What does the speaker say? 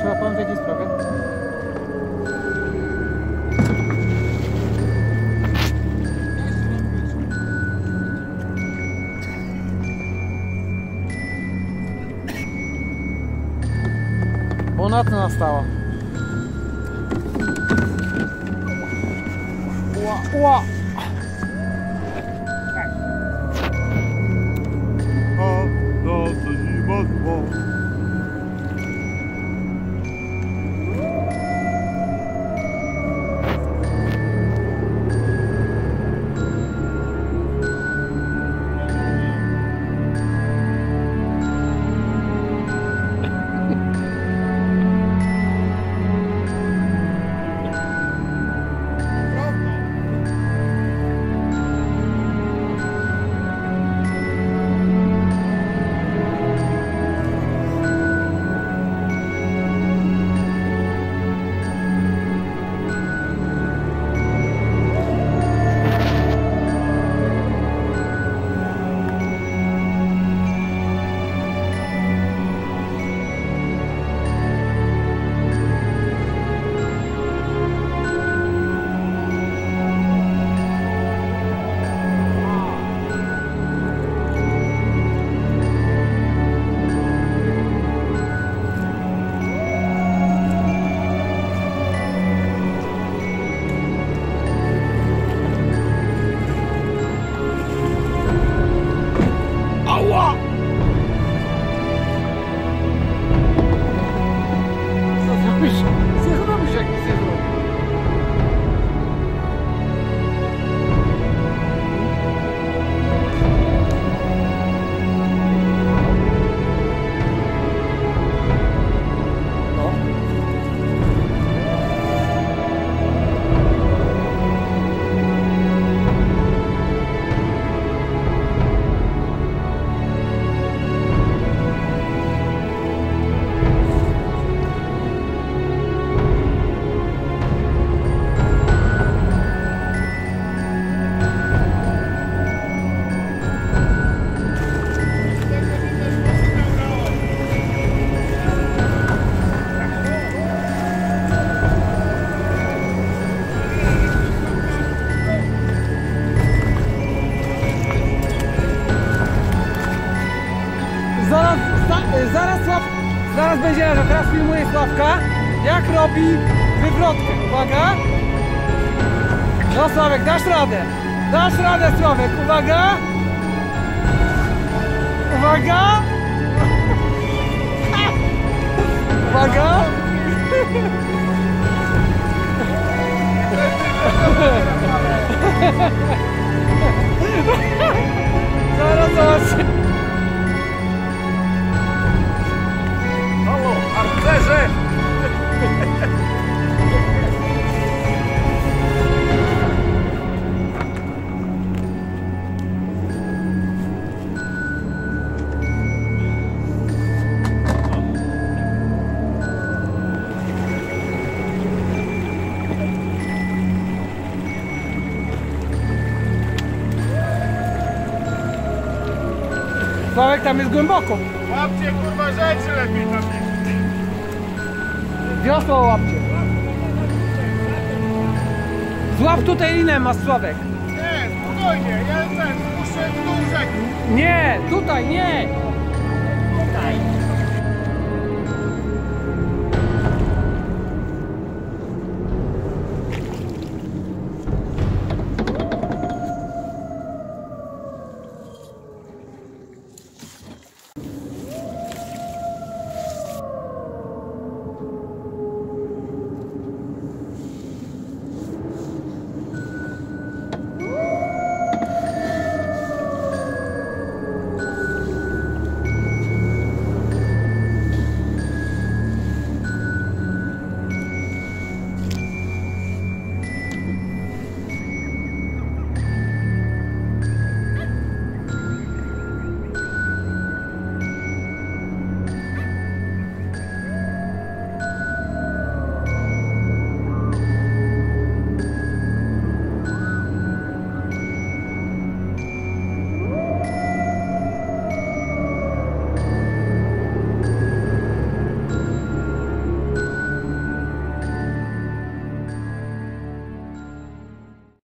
Trzeba pan w jakiej sprawie? Noc nastała. Ła, ła. Zaraz będzie, że teraz filmuje Sławka, jak robi wywrotkę. Uwaga. No Sławek, dasz radę. Dasz radę Sławek, uwaga. Uwaga. Uwaga. Zaraz zobaczymy. Sławek tam jest głęboko. Łapcie kurwa rzeczy lepiej tam Wiosło łapcie. Złap tutaj linę masz Sławek. Nie, spokojnie, ja ten, muszę w dół rzeki. Nie, tutaj, nie. Tutaj.